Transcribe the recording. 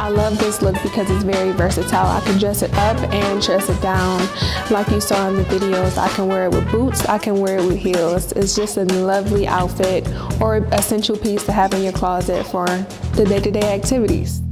I love this look because it's very versatile. I can dress it up and dress it down. Like you saw in the videos, I can wear it with boots, I can wear it with heels. It's just a lovely outfit or essential piece to have in your closet for the day-to-day -day activities.